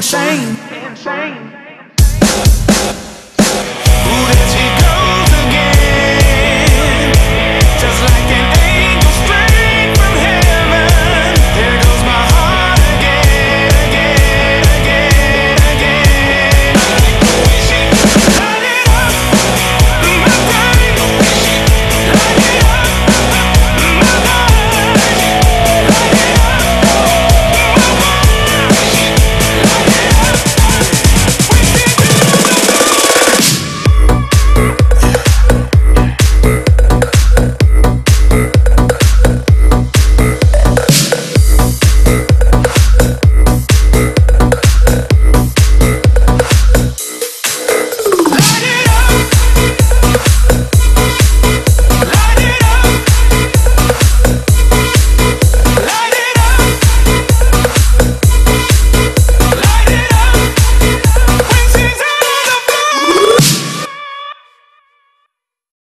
insane. insane.